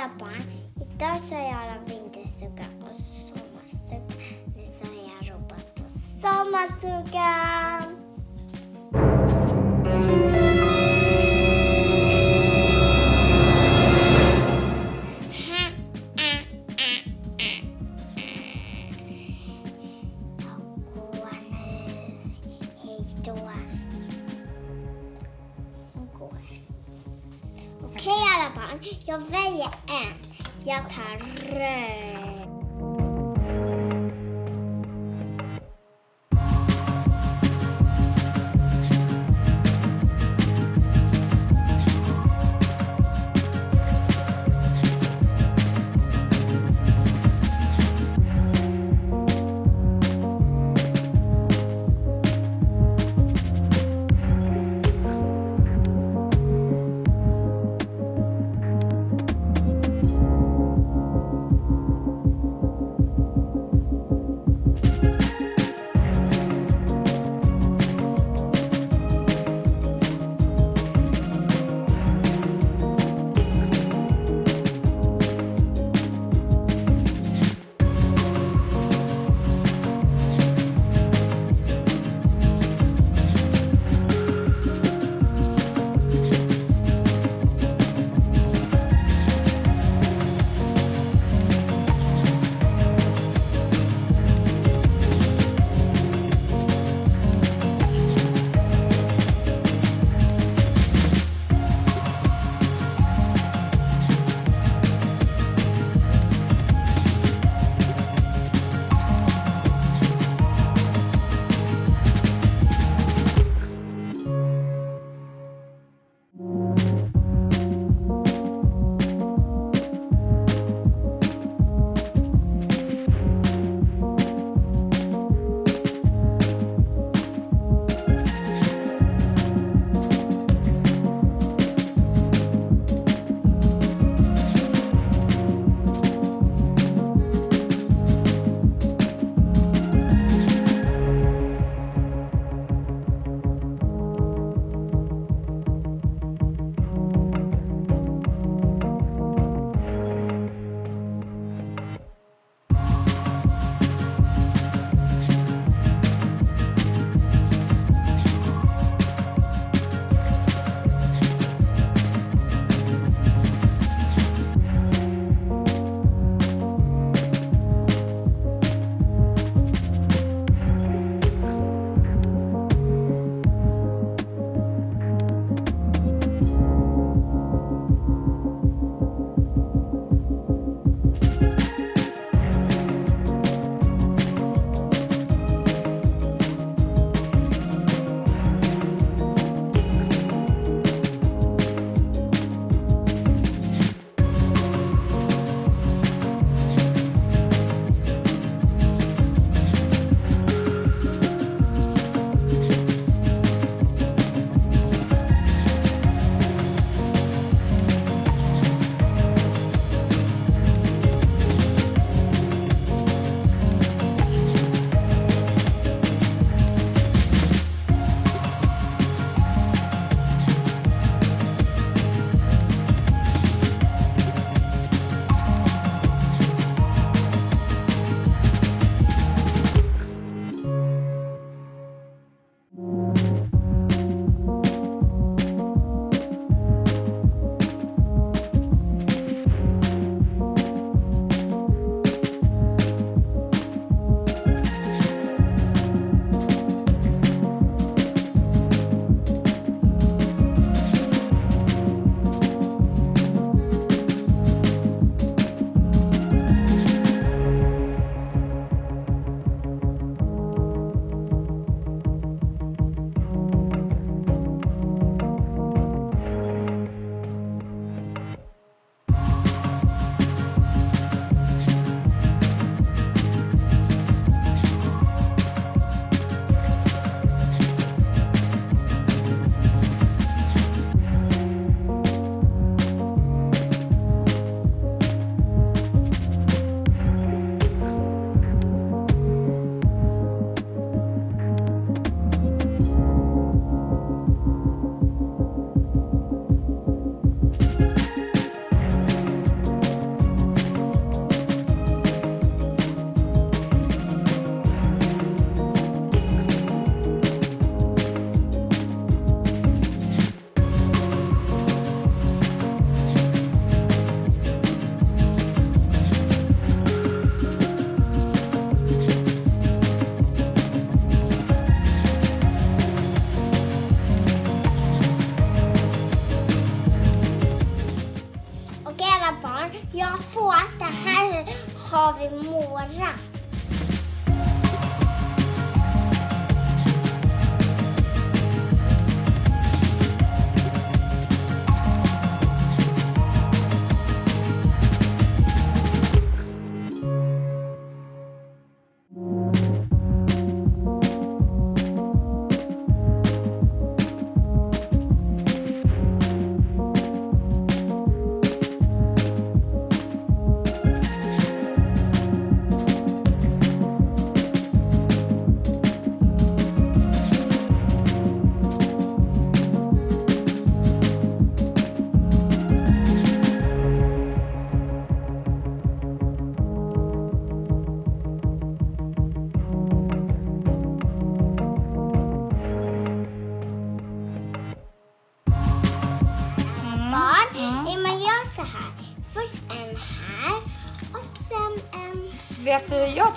alla barn. Idag ska jag göra vintersuga och sommarsugga. Nu ska jag robot på sommarsugga!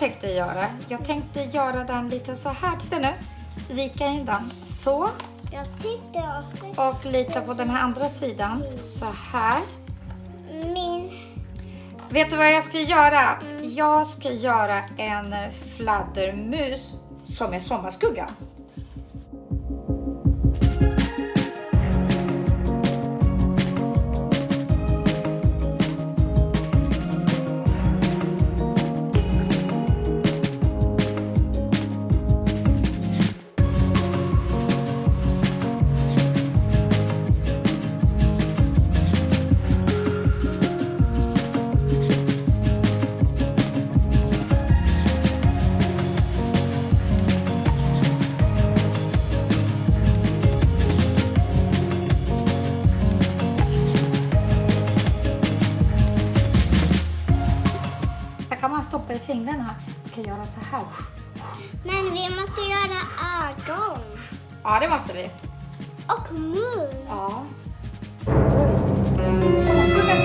Tänkte göra? Jag tänkte göra den lite så här. Titta nu. Vika in den. Så. Jag tyckte också Och lite på den här andra sidan. Så här. min... Vet du vad jag ska göra? Jag ska göra en fladdermus som är sommarskugga. Göra så här. Men vi måste göra ögon. Ja, det måste vi. Och mun. Ja. Oj. Kommer.